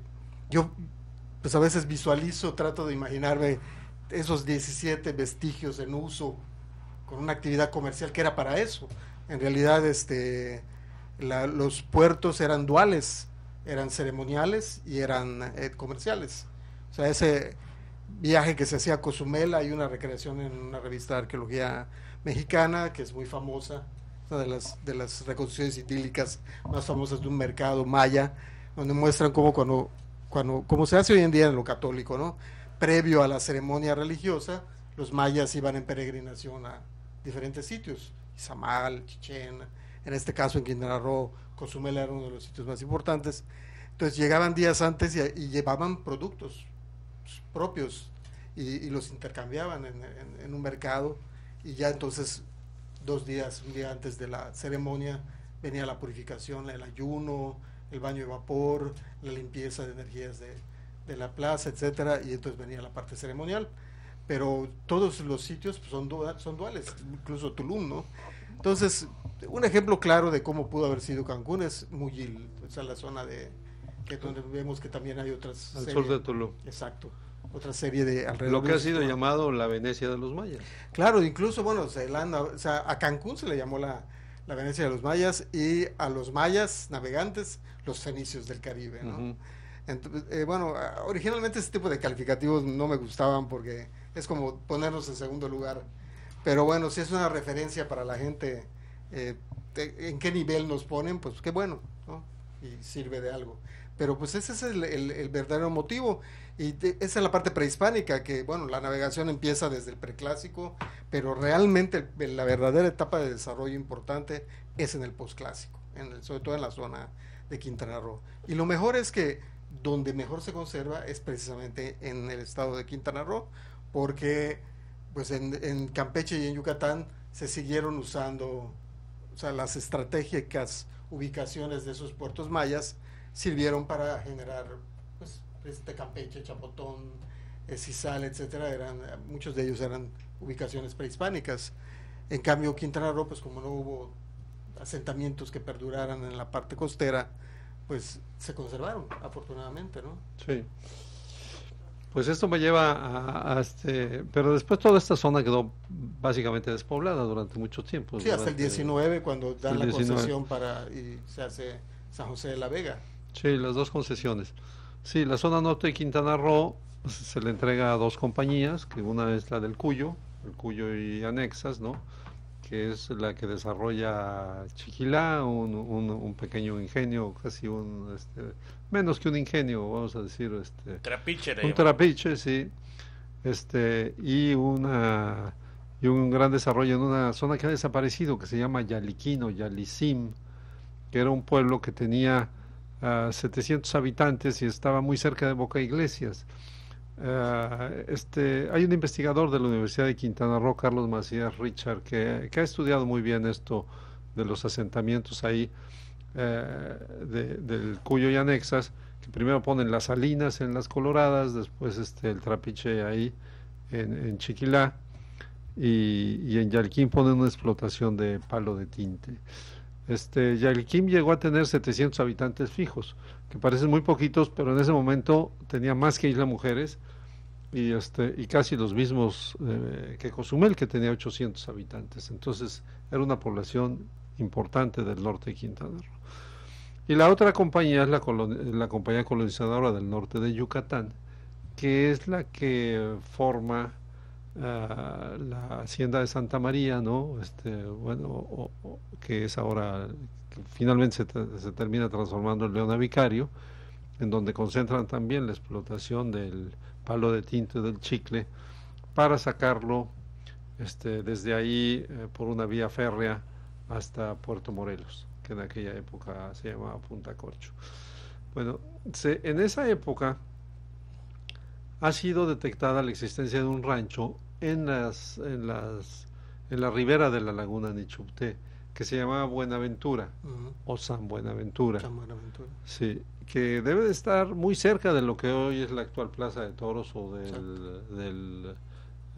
yo pues a veces visualizo, trato de imaginarme esos 17 vestigios en uso con una actividad comercial que era para eso. En realidad, este, los puertos eran duales, eran ceremoniales y eran eh, comerciales. O sea, ese viaje que se hacía a Cozumel, hay una recreación en una revista de arqueología mexicana que es muy famosa, una de las, de las reconstrucciones idílicas más famosas de un mercado maya, donde muestran cómo cuando, cuando, como se hace hoy en día en lo católico, ¿no? Previo a la ceremonia religiosa, los mayas iban en peregrinación a, diferentes sitios. Izamal, Chichén, en este caso en Quintana Roo, Cozumel era uno de los sitios más importantes. Entonces llegaban días antes y, llevaban productos propios y, los intercambiaban en, un mercado y ya entonces dos días, un día antes de la ceremonia venía la purificación, el ayuno, el baño de vapor, la limpieza de energías de, de la plaza, etcétera, y entonces venía la parte ceremonial. Pero todos los sitios pues, son, son duales, incluso Tulum, ¿no? Entonces, un ejemplo claro de cómo pudo haber sido Cancún es Muyil, o sea, la zona de que donde vemos que también hay otras al sur de Tulum. Exacto. Otra serie de alrededor. Lo que ha sido llamado la Venecia de los mayas. Claro, incluso bueno, o sea, a Cancún se le llamó la, la Venecia de los mayas y a los mayas navegantes los fenicios del Caribe, ¿no? Eh, bueno, originalmente ese tipo de calificativos no me gustaban porque es como ponernos en segundo lugar. Pero bueno, si es una referencia para la gente eh, en qué nivel nos ponen, pues qué bueno, ¿no? Y sirve de algo. Pero pues ese es el, verdadero motivo. Y esa es la parte prehispánica, que bueno, la navegación empieza desde el preclásico, pero realmente la verdadera etapa de desarrollo importante es en el posclásico, en sobre todo en la zona de Quintana Roo. Y lo mejor es que donde mejor se conserva es precisamente en el estado de Quintana Roo, porque pues en, Campeche y en Yucatán se siguieron usando, o sea, las estratégicas ubicaciones de esos puertos mayas sirvieron para generar, pues, este Campeche, Chapotón, Cisal, etcétera, eran, muchos de ellos eran ubicaciones prehispánicas. En cambio, Quintana Roo, pues como no hubo asentamientos que perduraran en la parte costera, pues se conservaron, afortunadamente, ¿no? Sí. Pues esto me lleva a, este, pero después toda esta zona quedó básicamente despoblada durante mucho tiempo. Sí, hasta el 19 cuando dan la concesión para y se hace San José de la Vega. Sí, las dos concesiones. Sí, la zona norte de Quintana Roo pues, se le entrega a dos compañías, que una es la del Cuyo, el Cuyo y anexas, ¿no? Que es la que desarrolla Chiquilá, un, un, pequeño ingenio, casi un, este, menos que un ingenio, vamos a decir, este, trapiche, un trapiche, sí, este, y una y un gran desarrollo en una zona que ha desaparecido, que se llama Yaliquino, Yalicim, que era un pueblo que tenía 700 ah, habitantes y estaba muy cerca de Boca Iglesias. Uh, este, hay un investigador de la Universidad de Quintana Roo, Carlos Macías Richard, que, ha estudiado muy bien esto de los asentamientos ahí eh, del Cuyo y anexas, que primero ponen las salinas en las Coloradas, después este, el trapiche ahí en, Chiquilá, y, y, en Yalquín ponen una explotación de palo de tinte. Este, Yalquín llegó a tener 700 habitantes fijos, que parecen muy poquitos, pero en ese momento tenía más que Isla Mujeres y este y casi los mismos eh, que Cozumel que tenía 800 habitantes. Entonces era una población importante del norte de Quintana Roo. Y la otra compañía es la, la compañía colonizadora del norte de Yucatán que es la que forma ah, la hacienda de Santa María no este bueno que es ahora finalmente se, se termina transformando en Leona Vicario en donde concentran también la explotación del palo de tinte del chicle para sacarlo este, desde ahí eh, por una vía férrea hasta Puerto Morelos, que en aquella época se llamaba Punta Corcho. Bueno, en esa época ha sido detectada la existencia de un rancho en las en las en la ribera de la laguna Nichupté que se llamaba Buenaventura o San Buenaventura. San Buenaventura. Sí, que debe de estar muy cerca de lo que hoy es la actual Plaza de Toros o del, del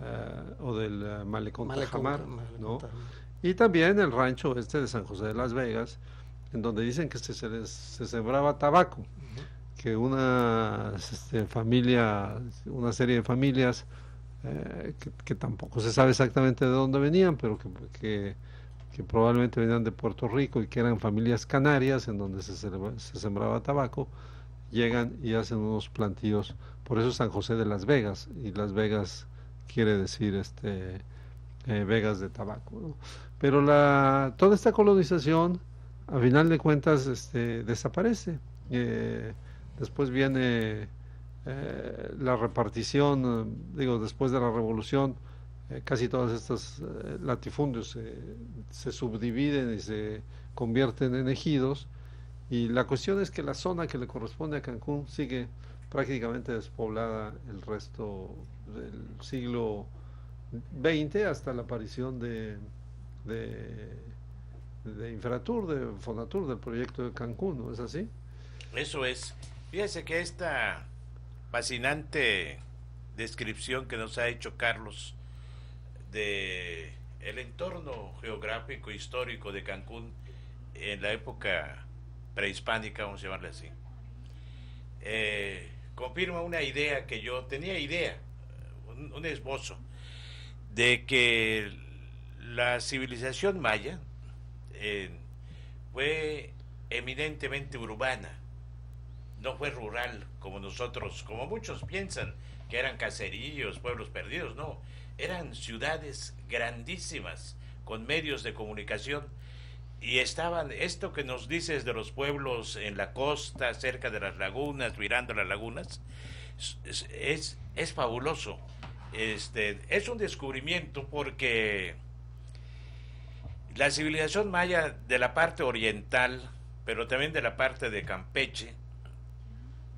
eh, o del uh, Malecón, Tajamar, ¿no? Y también el rancho este de San José de Las Vegas, en donde dicen que se, se, sembraba tabaco, que una este, familia, una serie de familias eh, que, tampoco se sabe exactamente de dónde venían, pero que, que que probablemente venían de Puerto Rico y que eran familias canarias en donde se, se sembraba tabaco, llegan y hacen unos plantíos, por eso San José de Las Vegas, y Las Vegas quiere decir este eh, Vegas de tabaco. Pero la, toda esta colonización, a final de cuentas, este, desaparece. Eh, después viene eh, la repartición, digo, después de la revolución, casi todas estas eh, latifundios se subdividen y se convierten en ejidos y la cuestión es que la zona que le corresponde a Cancún sigue prácticamente despoblada el resto del siglo XX hasta la aparición de, de, de Infratur, de Fonatur, del proyecto de Cancún, ¿no es así? Eso es. Fíjese que esta fascinante descripción que nos ha hecho Carlos de el entorno geográfico histórico de Cancún en la época prehispánica, vamos a llamarle así, eh, confirma una idea que yo tenía idea, un, esbozo, de que la civilización maya fue eminentemente urbana, no fue rural como nosotros, como muchos piensan que eran caseríos, pueblos perdidos, no, eran ciudades grandísimas con medios de comunicación y estaban, esto que nos dices de los pueblos en la costa, cerca de las lagunas, mirando las lagunas, es, es, fabuloso. Este, es un descubrimiento porque la civilización maya de la parte oriental, pero también de la parte de Campeche,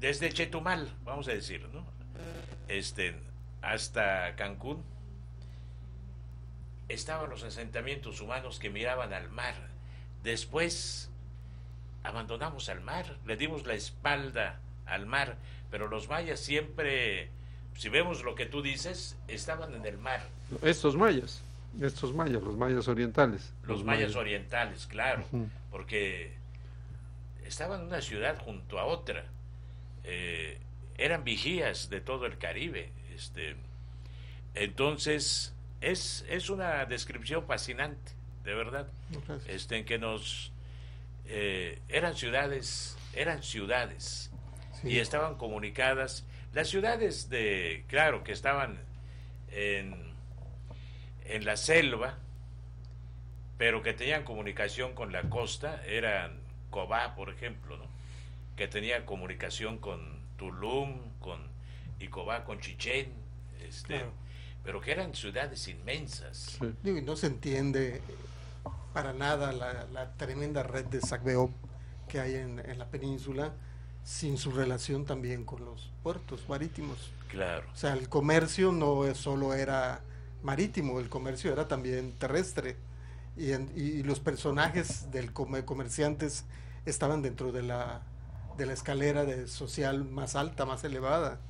desde Chetumal, vamos a decir, ¿no? Este, hasta Cancún, estaban los asentamientos humanos que miraban al mar Después abandonamos al mar, le dimos la espalda al mar, pero los mayas siempre, si vemos lo que tú dices, estaban en el mar. Estos mayas, estos mayas, los mayas orientales. Los, mayas, orientales, claro, porque estaban en una ciudad junto a otra. Eh, eran vigías de todo el Caribe. Este, entonces, es, es una descripción fascinante de verdad, este, en que nos eh, eran ciudades, eran ciudades y estaban comunicadas. Las ciudades de, claro, que estaban en, en la selva, pero que tenían comunicación con la costa, eran Cobá, por ejemplo, ¿no? que tenía comunicación con Tulum, con y Cobá con Chichén, este, pero que eran ciudades inmensas. y no se entiende para nada la, tremenda red de saqueo que hay en, la península sin su relación también con los puertos marítimos. Claro. O sea, el comercio no es, solo era marítimo, el comercio era también terrestre. Y, y los personajes del comerciantes estaban dentro de la, de la escalera de social más alta, más elevada.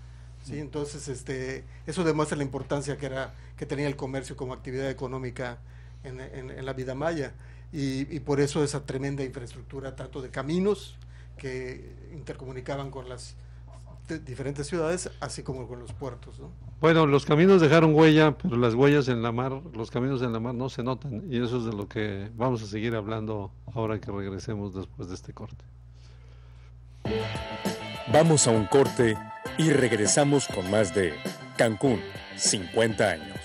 ¿Sí? Entonces, este, eso demuestra la importancia que, era, que tenía el comercio como actividad económica en, la vida maya. Y, por eso esa tremenda infraestructura, tanto de caminos que intercomunicaban con las diferentes ciudades, así como con los puertos. Bueno, los caminos dejaron huella, pero las huellas en la mar, los caminos en la mar no se notan. Y eso es de lo que vamos a seguir hablando ahora que regresemos después de este corte. Vamos a un corte y regresamos con más de Cancún, 50 años.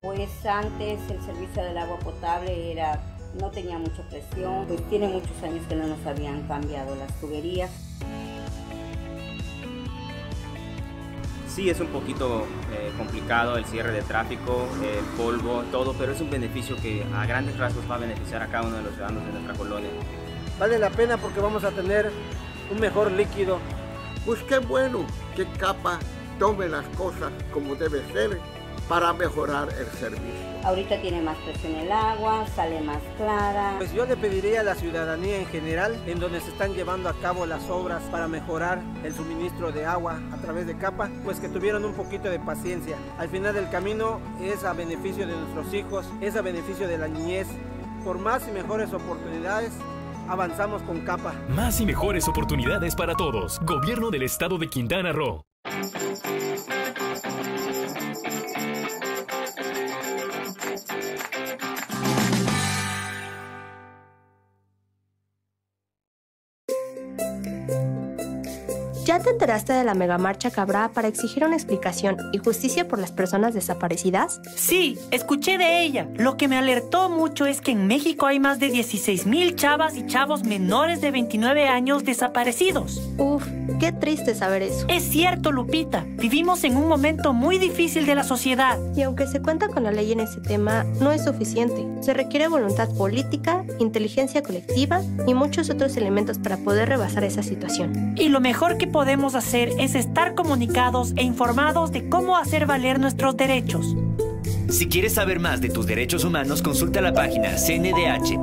Pues antes el servicio del agua potable era, no tenía mucha presión, pues tiene muchos años que no nos habían cambiado las tuberías. Sí, es un poquito eh, complicado el cierre de tráfico, el polvo, todo, pero es un beneficio que a grandes rasgos va a beneficiar a cada uno de los ciudadanos de nuestra colonia. Vale la pena porque vamos a tener un mejor líquido. Pues qué bueno que Capa tome las cosas como debe ser para mejorar el servicio. Ahorita tiene más presión el agua, sale más clara. Pues yo le pediría a la ciudadanía en general, en donde se están llevando a cabo las obras para mejorar el suministro de agua a través de capa, pues que tuvieran un poquito de paciencia. Al final del camino es a beneficio de nuestros hijos, es a beneficio de la niñez. Por más y mejores oportunidades, avanzamos con capa. Más y mejores oportunidades para todos. Gobierno del Estado de Quintana Roo. Enteraste de la megamarcha que habrá para exigir una explicación y justicia por las personas desaparecidas? Sí, escuché de ella. Lo que me alertó mucho es que en México hay más de 16 mil chavas y chavos menores de 29 años desaparecidos. Uf, qué triste saber eso. Es cierto, Lupita. Vivimos en un momento muy difícil de la sociedad. Y aunque se cuenta con la ley en ese tema, no es suficiente. Se requiere voluntad política, inteligencia colectiva y muchos otros elementos para poder rebasar esa situación. Y lo mejor que podemos hacer es estar comunicados e informados de cómo hacer valer nuestros derechos. Si quieres saber más de tus derechos humanos, consulta la página cndh.org.mx.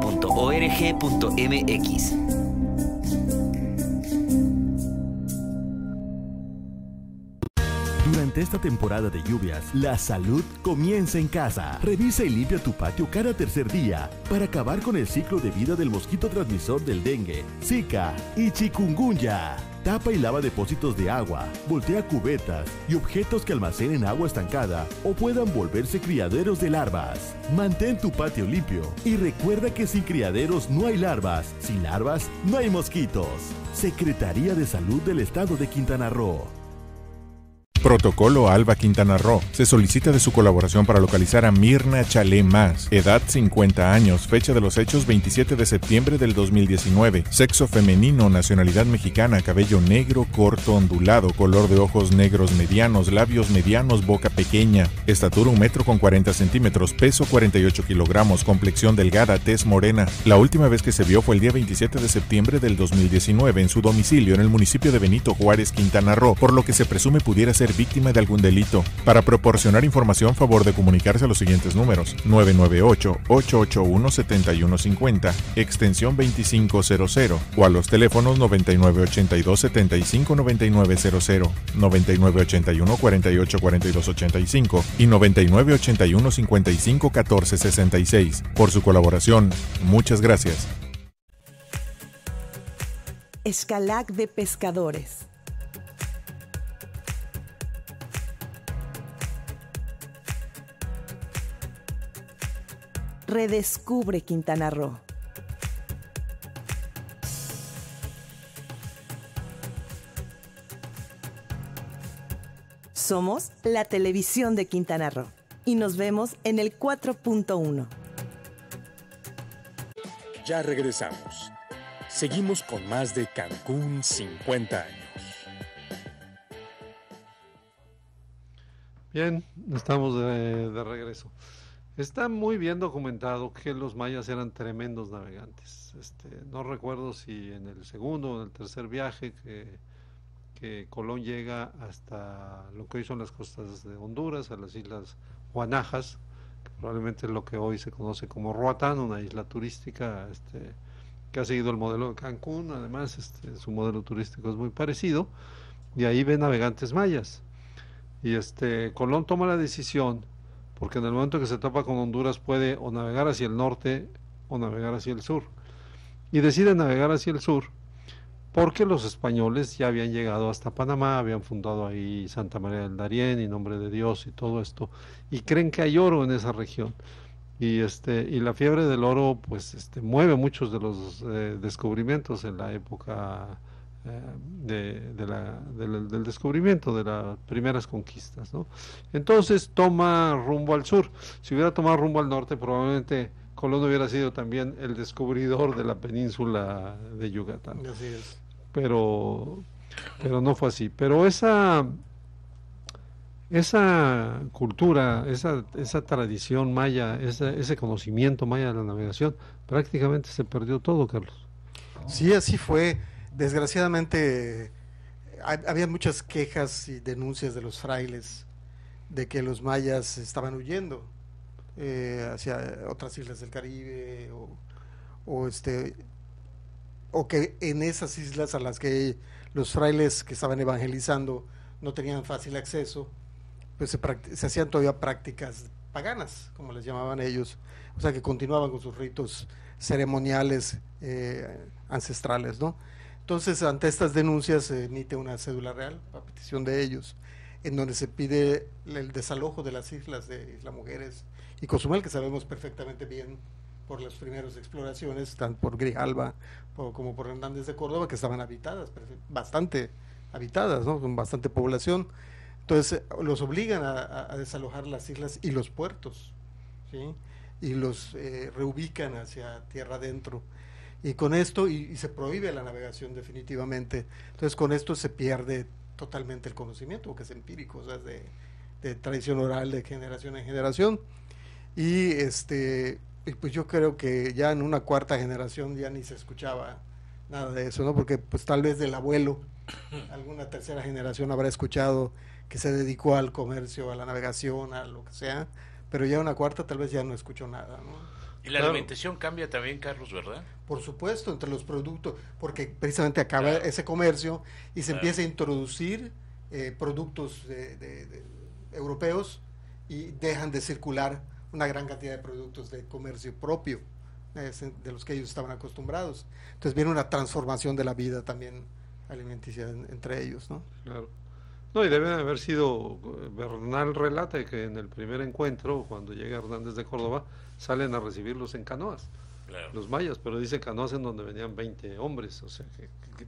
Durante esta temporada de lluvias, la salud comienza en casa. Revisa y limpia tu patio cada tercer día para acabar con el ciclo de vida del mosquito transmisor del dengue, Zika y chikungunya. Tapa y lava depósitos de agua, voltea cubetas y objetos que almacenen agua estancada o puedan volverse criaderos de larvas. Mantén tu patio limpio y recuerda que sin criaderos no hay larvas, sin larvas no hay mosquitos. Secretaría de Salud del Estado de Quintana Roo. Protocolo Alba Quintana Roo. Se solicita de su colaboración para localizar a Mirna Chalé Más. Edad 50 años. Fecha de los hechos 27 de septiembre del 2019. Sexo femenino. Nacionalidad mexicana. Cabello negro, corto, ondulado. Color de ojos negros medianos. Labios medianos. Boca pequeña. Estatura 1 metro con 40 centímetros. Peso 48 kilogramos. Complexión delgada. Tez morena. La última vez que se vio fue el día 27 de septiembre del 2019 en su domicilio en el municipio de Benito Juárez, Quintana Roo, por lo que se presume pudiera ser víctima de algún delito. Para proporcionar información, favor de comunicarse a los siguientes números: 998-881-7150, extensión 2500, o a los teléfonos 9982-759900, 9981-484285 y 9981-551466. Por su colaboración, muchas gracias. Escalac de Pescadores. Redescubre Quintana Roo. Somos la televisión de Quintana Roo y nos vemos en el 4.1. Ya regresamos. Seguimos con más de Cancún 50 años. Bien, estamos de, de regreso. Está muy bien documentado que los mayas eran tremendos navegantes. Este, no recuerdo si en el segundo o en el tercer viaje que, Colón llega hasta lo que hoy son las costas de Honduras, a las islas Guanajas, que probablemente es lo que hoy se conoce como Roatán, una isla turística este, que ha seguido el modelo de Cancún, además este, su modelo turístico es muy parecido, y ahí ve navegantes mayas. Y este Colón toma la decisión porque en el momento que se topa con Honduras puede o navegar hacia el norte o navegar hacia el sur. Y decide navegar hacia el sur porque los españoles ya habían llegado hasta Panamá, habían fundado ahí Santa María del Darién y Nombre de Dios y todo esto, y creen que hay oro en esa región. Y, este, y la fiebre del oro pues este, mueve muchos de los eh, descubrimientos en la época de, de la, del descubrimiento, de las primeras conquistas. ¿no? Entonces toma rumbo al sur. Si hubiera tomado rumbo al norte, probablemente Colón hubiera sido también el descubridor de la península de Yucatán. Así es. Pero, pero no fue así. Pero esa, esa cultura, esa, esa tradición maya, ese conocimiento maya de la navegación, prácticamente se perdió todo, Carlos. Sí, así fue desgraciadamente había muchas quejas y denuncias de los frailes de que los mayas estaban huyendo eh, hacia otras islas del Caribe o, este o que en esas islas a las que los frailes que estaban evangelizando no tenían fácil acceso pues se, se hacían todavía prácticas paganas como les llamaban ellos o sea que continuaban con sus ritos ceremoniales eh, ancestrales no entonces, ante estas denuncias se emite una cédula real a petición de ellos, en donde se pide el desalojo de las islas de Isla Mujeres y Cozumel, que sabemos perfectamente bien por las primeras exploraciones, tanto por Grijalba como por Hernández de Córdoba, que estaban habitadas bastante habitadas, ¿no? Con bastante población. Entonces los obligan a, a desalojar las islas y los puertos, ¿sí? Y los eh, reubican hacia tierra adentro. Y con esto, y, y, se prohíbe la navegación definitivamente. Entonces con esto se pierde totalmente el conocimiento, que es empírico, o sea, de, de tradición oral de generación en generación. Y este, y pues yo creo que ya en una cuarta generación ya ni se escuchaba nada de eso, ¿no? Porque pues tal vez del abuelo, *laughs* alguna tercera generación habrá escuchado que se dedicó al comercio, a la navegación, a lo que sea, pero ya una cuarta tal vez ya no escuchó nada, ¿no? Y la claro. alimentación cambia también, Carlos, ¿verdad? Por supuesto, entre los productos, porque precisamente acaba claro. ese comercio y se claro. empieza a introducir eh, productos de, de, de, europeos y dejan de circular una gran cantidad de productos de comercio propio, eh, de los que ellos estaban acostumbrados. Entonces viene una transformación de la vida también alimenticia en, entre ellos, ¿no? Claro. No, y debe haber sido, Bernal relata que en el primer encuentro, cuando llega Hernández de Córdoba, salen a recibirlos en canoas, claro. los mayas, pero dice canoas en donde venían 20 hombres, o sea,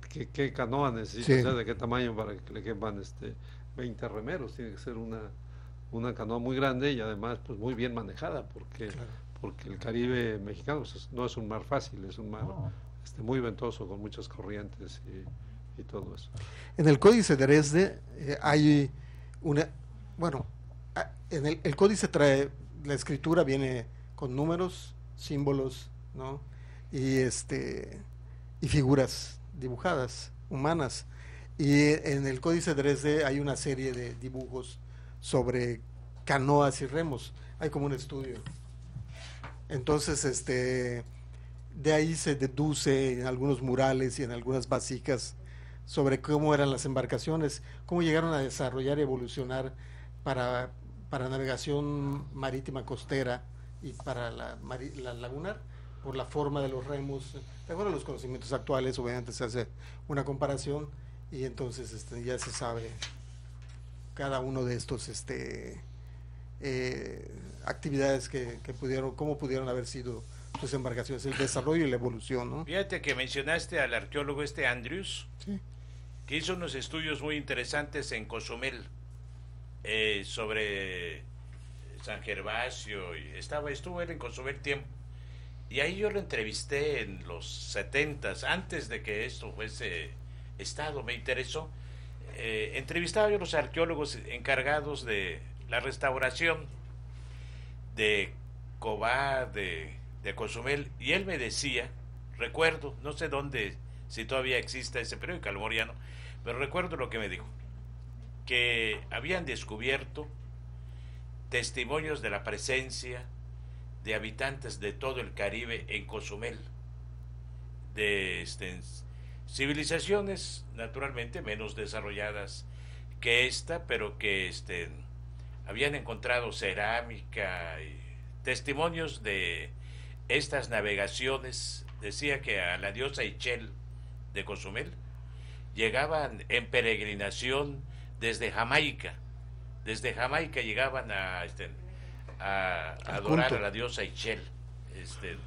¿qué, qué, canoa necesita, sí. o sea, de qué tamaño para que le quepan este, 20 remeros? Tiene que ser una, una canoa muy grande y además pues muy bien manejada, porque, claro. porque el Caribe mexicano pues, no es un mar fácil, es un mar este, muy ventoso, con muchas corrientes y y todo eso. En el Códice de Dresde eh, hay una, bueno, en el, el, códice trae, la escritura viene con números, símbolos, ¿no? Y este, y figuras dibujadas, humanas. Y en el Códice de Dresde hay una serie de dibujos sobre canoas y remos. Hay como un estudio. Entonces, este, de ahí se deduce en algunos murales y en algunas vasijas sobre cómo eran las embarcaciones, cómo llegaron a desarrollar y evolucionar para, para navegación marítima costera y para la, la, lagunar, por la forma de los remos. De acuerdo a los conocimientos actuales, obviamente se hace una comparación y entonces este, ya se sabe cada uno de estos este, eh, actividades que, que, pudieron, cómo pudieron haber sido sus embarcaciones, el desarrollo y la evolución. ¿no? Fíjate que mencionaste al arqueólogo este Andrews. Sí hizo unos estudios muy interesantes en Cozumel eh, sobre San Gervasio y estaba estuvo él en Cozumel tiempo. Y ahí yo lo entrevisté en los setentas antes de que esto fuese estado me interesó. Eh, entrevistaba yo a los arqueólogos encargados de la restauración de Cobá de, de Cozumel y él me decía recuerdo no sé dónde si todavía existe ese periódico almoriano pero recuerdo lo que me dijo, que habían descubierto testimonios de la presencia de habitantes de todo el Caribe en Cozumel, de este, civilizaciones naturalmente menos desarrolladas que esta, pero que este, habían encontrado cerámica y testimonios de estas navegaciones. Decía que a la diosa Ichel de Cozumel llegaban en peregrinación desde Jamaica. Desde Jamaica llegaban a, este, a, a adorar a la diosa Ichel. Este, en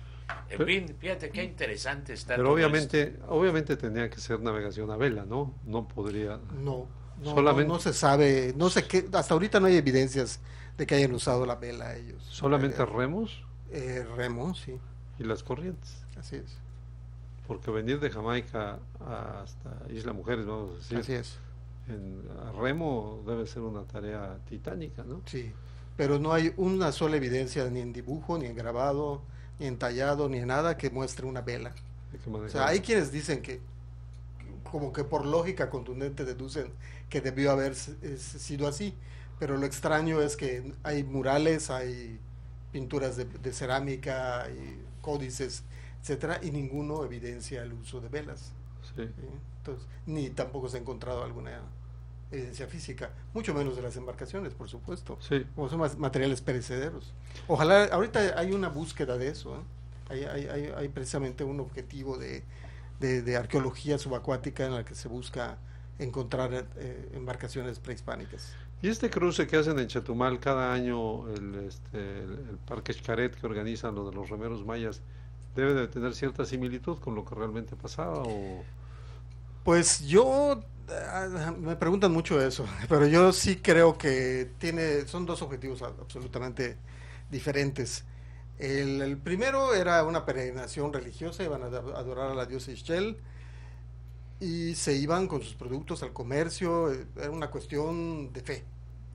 pero, fin, fíjate qué interesante está. Pero obviamente, esto. obviamente tenía que ser navegación a vela, ¿no? No podría. No, no, solamente, no, no se sabe, no sé qué, hasta ahorita no hay evidencias de que hayan usado la vela ellos. ¿Solamente eh, remos? Eh, remos, sí. ¿Y las corrientes? Así es porque venir de Jamaica hasta Isla Mujeres, vamos a decir, Así es. En, a remo debe ser una tarea titánica, ¿no? Sí, pero no hay una sola evidencia ni en dibujo, ni en grabado, ni en tallado, ni en nada que muestre una vela. O sea, hay quienes dicen que, como que por lógica contundente deducen que debió haber sido así, pero lo extraño es que hay murales, hay pinturas de, de cerámica, hay códices etcétera, y ninguno evidencia el uso de velas. Sí. Entonces, ni tampoco se ha encontrado alguna evidencia física, mucho menos de las embarcaciones, por supuesto, sí. como son materiales perecederos. Ojalá, ahorita hay una búsqueda de eso, ¿eh? hay, hay, hay, hay, precisamente un objetivo de, de, de, arqueología subacuática en la que se busca encontrar eh, embarcaciones prehispánicas. Y este cruce que hacen en Chetumal cada año, el, este, el, el Parque Xcaret que organizan lo de los remeros mayas, debe de tener cierta similitud con lo que realmente pasaba o Pues yo, ah, me preguntan mucho eso, *laughs* pero yo sí creo que tiene, son dos objetivos absolutamente diferentes. El, el primero era una peregrinación religiosa, iban a adorar a la diosa Ixchel y se iban con sus productos al comercio, eh, era una cuestión de fe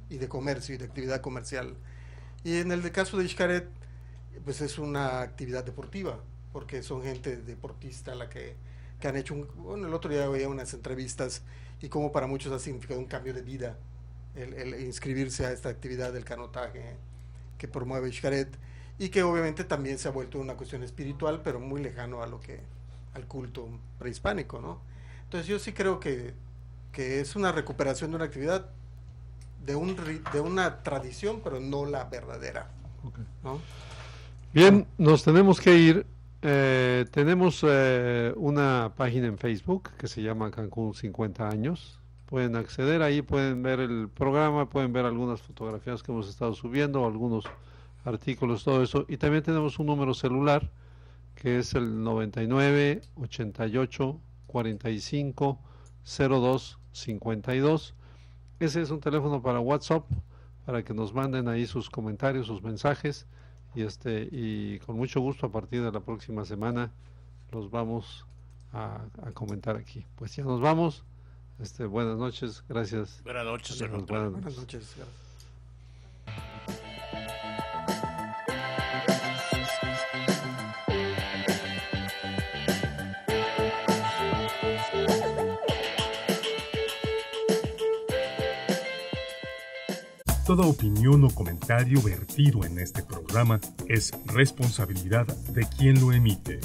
y de comercio y de actividad comercial. Y en el caso de Xcaret, pues es una actividad deportiva, porque son gente deportista la que, que han hecho un, bueno, el otro día veía unas entrevistas y como para muchos ha significado un cambio de vida el, el inscribirse a esta actividad del canotaje que promueve Xcaret y que obviamente también se ha vuelto una cuestión espiritual, pero muy lejano a lo que al culto prehispánico, ¿no? Entonces yo sí creo que, que es una recuperación de una actividad de un de una tradición, pero no la verdadera. ¿no? Bien, nos tenemos que ir. Eh, tenemos eh, una página en Facebook que se llama Cancún 50 años. Pueden acceder ahí, pueden ver el programa, pueden ver algunas fotografías que hemos estado subiendo, algunos artículos, todo eso. Y también tenemos un número celular que es el 99 88 45 02 52. Ese es un teléfono para WhatsApp para que nos manden ahí sus comentarios, sus mensajes y este y con mucho gusto a partir de la próxima semana los vamos a, comentar aquí. Pues ya nos vamos. Este, buenas noches, gracias. Buenas noches, Buenas noches. Toda opinión o comentario vertido en este programa es responsabilidad de quien lo emite.